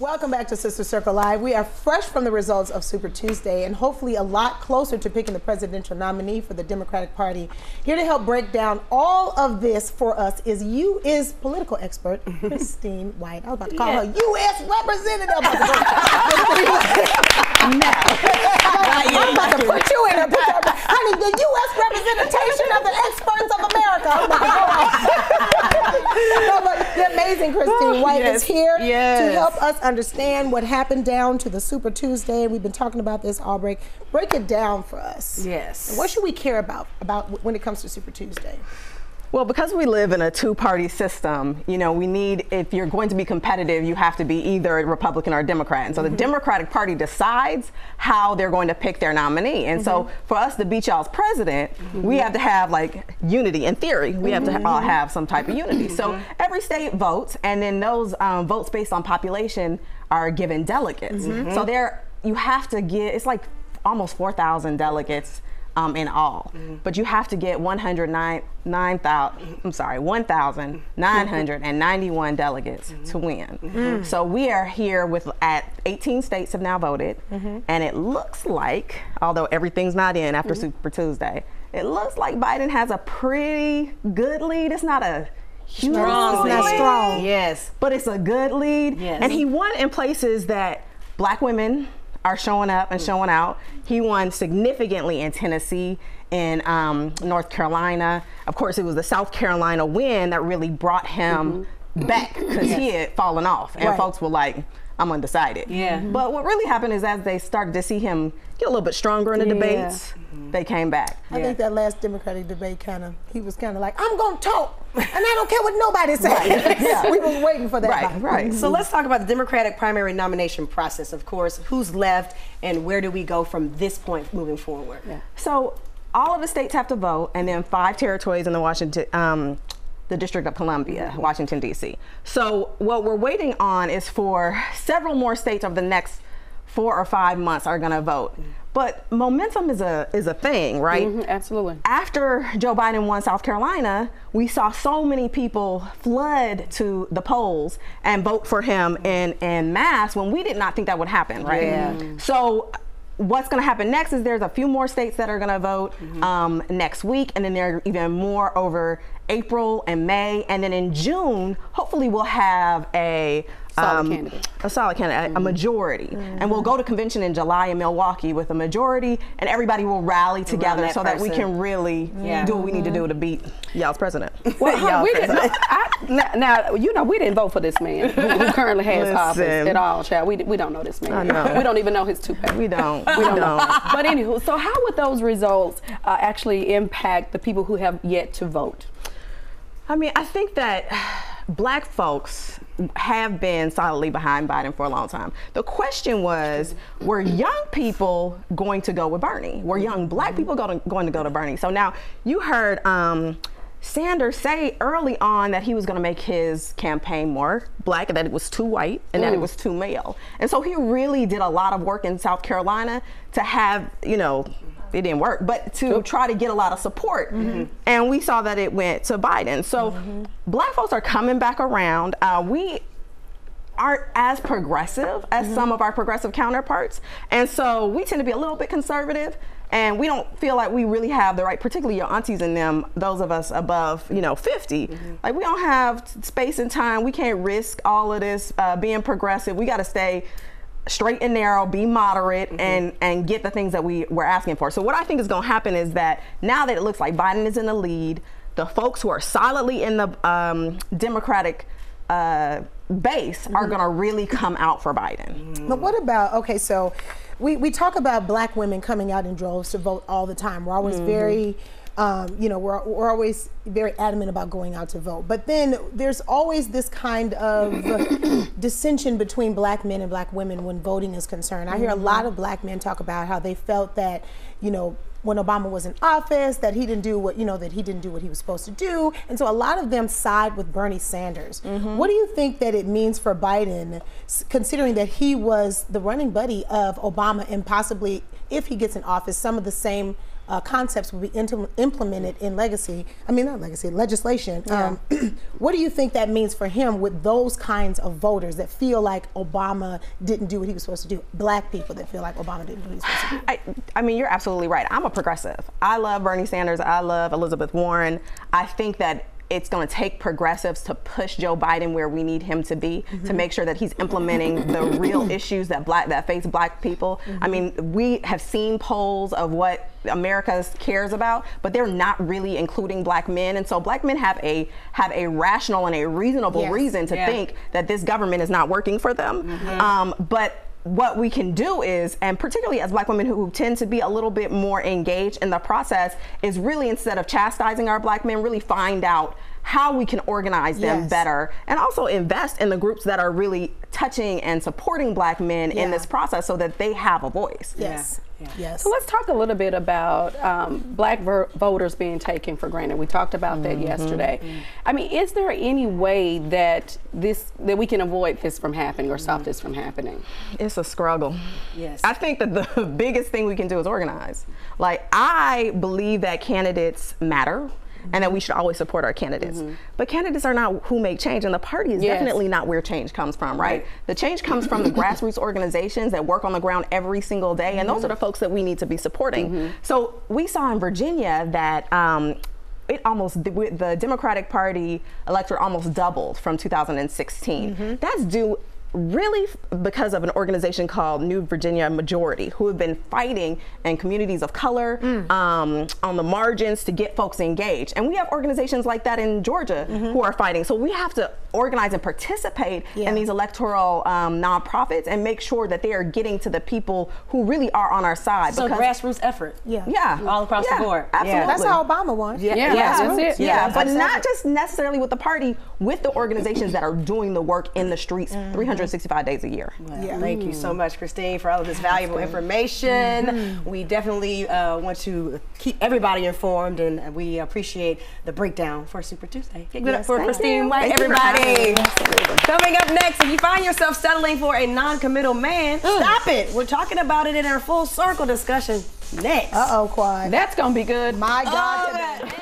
Welcome back to Sister Circle Live. We are fresh from the results of Super Tuesday and hopefully a lot closer to picking the presidential nominee for the Democratic Party. Here to help break down all of this for us is you is political expert Christine White. I was about to call her U.S. representative. no. I'm about to put you in a picture. Honey, the U.S. representation of the experts of America. I'm about to go on. no, but the amazing oh, Christine White Yes. is here to help us understand what happened down to the Super Tuesday. And we've been talking about this all break. Break it down for us. Yes. What should we care about about when it comes to Super Tuesday? Well, because we live in a two-party system, you know, we need, if you're going to be competitive, you have to be either a Republican or a Democrat. And so the mm-hmm. Democratic Party decides how they're going to pick their nominee. And so mm-hmm. for us to beat y'all's president, mm-hmm. we have to have like unity. In theory, we have to all have some type of unity. So every state votes, and then those um, votes based on population are given delegates. So there, you have to get, it's like almost 4,000 delegates um, in all. Mm-hmm. But you have to get 109, 9,000, I'm sorry, 1,991 delegates mm-hmm. to win. Mm-hmm. So we are here with, at 18 states have now voted, and it looks like, although everything's not in after Super Tuesday, it looks like Biden has a pretty good lead. It's not a huge Strong It's not lead, strong. Yes. but it's a good lead. Yes. And he won in places that black women are showing up and showing out. He won significantly in Tennessee, in um, North Carolina. Of course, it was the South Carolina win that really brought him back because he had fallen off, and Right. folks were like, "I'm undecided." Yeah. Mhm. But what really happened is as they started to see him get a little bit stronger in the Yeah. debates, mm-hmm. they came back. I think that last Democratic debate kind of he was kind of like I'm gonna talk and I don't care what nobody says. Yeah. we was waiting for that. Right, Biden. right. Mm-hmm. So let's talk about the Democratic primary nomination process, of course. Who's left and where do we go from this point moving forward? So all of the states have to vote, and then five territories in the Washington, um, the District of Columbia, mm-hmm. Washington D.C. So what we're waiting on is for several more states over the next four or five months are going to vote. But momentum is a is a thing, right? Mhm, absolutely. after Joe Biden won South Carolina, we saw so many people flood to the polls and vote for him in, in mass when we did not think that would happen, right? Yeah. So what's going to happen next is there's a few more states that are going to vote um, next week, and then there are even more over April and May, and then in June, hopefully we'll have a Solid um, candidate. a solid candidate, a- a mm-hmm. majority, mm-hmm. and we'll go to convention in July in Milwaukee with a majority, and everybody will rally together that so that we can really Yeah. do what we need to do mm-hmm. to beat y'all's president. Well, Y'all we didn't, president. I, now, now, you know, we didn't vote for this man who, who currently has office at all, child. We, we don't know this man. I know. We don't even know his two-pack. we don't. We don't know. but anywho, so how would those results uh, actually impact the people who have yet to vote? I mean, I think that black folks have been solidly behind Biden for a long time. The question was, were young people going to go with Bernie? Were young black people going to, going to go to Bernie? So now you heard um, Sanders say early on that he was going to make his campaign more black and that it was too white and that it was too male. And so he really did a lot of work in South Carolina to have, you know, it didn't work, but to try to get a lot of support. And we saw that it went to Biden. So black folks are coming back around. Uh, we aren't as progressive as some of our progressive counterparts. And so we tend to be a little bit conservative. And we don't feel like we really have the right, particularly your aunties and them, those of us above, you know, 50. Like we don't have space and time. We can't risk all of this uh, being progressive. We got to stay straight and narrow, be moderate, and and get the things that we we're asking for. So what I think is going to happen is that now that it looks like Biden is in the lead, the folks who are solidly in the um, Democratic uh, base are going to really come out for Biden. But what about okay? So we, we talk about black women coming out in droves to vote all the time. We're always very, um, you know, we're, we're always very adamant about going out to vote. But then there's always this kind of dissension between black men and black women when voting is concerned. I hear a lot of black men talk about how they felt that, you know, when Obama was in office, that he didn't do what you know that he didn't do what he was supposed to do, and so a lot of them side with Bernie Sanders. What do you think that it means for Biden, considering that he was the running buddy of Obama and possibly, if he gets in office, some of the same uh, concepts will be implemented in legacy. I mean, not legacy legislation. Um, what do you think that means for him with those kinds of voters that feel like Obama didn't do what he was supposed to do? Black people that feel like Obama didn't do what he was supposed to do. I, I mean, you're absolutely right. I'm a progressive. I love Bernie Sanders. I love Elizabeth Warren. I think that it's going to take progressives to push Joe Biden where we need him to be to mm-hmm. make sure that he's implementing the real issues that black that face black people. I mean, mm-hmm. we have seen polls of what America cares about, but they're not really including black men, and so black men have a have a rational and a reasonable Yes. reason to Yeah. think that this government is not working for them. Mm-hmm. Um, but what we can do is, and particularly as black women who tend to be a little bit more engaged in the process, is really instead of chastising our black men, really find out how we can organize them Yes. better and also invest in the groups that are really touching and supporting black men Yeah. in this process so that they have a voice. Yes. Yeah. Yes. So let's talk a little bit about um, black ver- voters being taken for granted. We talked about that mm-hmm. yesterday. Mm-hmm. I mean, is there any way that this that we can avoid this from happening or stop mm-hmm. this from happening? It's a struggle. Yes. I think that the biggest thing we can do is organize. Like, I believe that candidates matter. And that we should always support our candidates. Mm-hmm. But candidates are not who make change, and the party is Yes. definitely not where change comes from, right? The change comes from the grassroots organizations that work on the ground every single day, and those are the mm-hmm. folks that we need to be supporting. Mm-hmm. So we saw in Virginia that um, it almost the, the Democratic Party electorate almost doubled from 2016. That's due really because of an organization called New Virginia Majority, who have been fighting in communities of color um, on the margins to get folks engaged. And we have organizations like that in Georgia who are fighting. So we have to organize and participate Yeah. in these electoral um, nonprofits and make sure that they are getting to the people who really are on our side. So because- grassroots effort. Yeah. yeah, All across the board. Absolutely. That's how Obama won. Yeah. Yeah, Yeah, that's it. Yeah, Yeah, but not just necessarily with the party, with the organizations that are doing the work in the streets 365 days a year. Yeah. Thank you so much, Christine, for all of this valuable information. We definitely uh, want to keep everybody informed, and we appreciate the breakdown for Super Tuesday. Give it up for Christine you. White, Thank everybody. Coming up next, if you find yourself settling for a non-committal man, stop it. We're talking about it in our full circle discussion next. Uh oh, Quad. That's gonna be good. My God. Oh, today. that-